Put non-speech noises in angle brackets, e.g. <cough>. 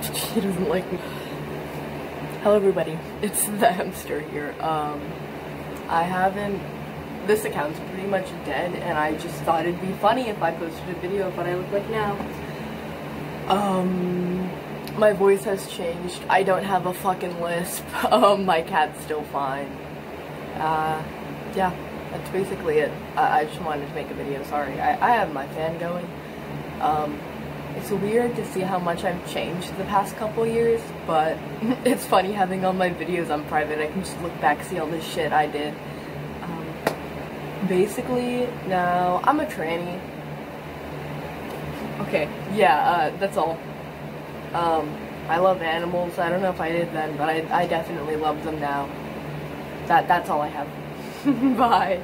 <laughs> She doesn't like me. Hello everybody, <laughs> it's the hamster here. Um, I haven't, this account's pretty much dead and I just thought it'd be funny if I posted a video of what I look like now. Um, my voice has changed. I don't have a fucking lisp. <laughs> Um, my cat's still fine. Uh, yeah, that's basically it. I, I just wanted to make a video, sorry. I, I have my fan going. Um, it's weird to see how much I've changed the past couple years, but <laughs> it's funny having all my videos on private. I can just look back, see all this shit I did. Um, basically, now, I'm a tranny. Okay, yeah, uh, that's all. Um, I love animals. I don't know if I did then, but I, I definitely love them now. That, that's all I have. <laughs> Bye.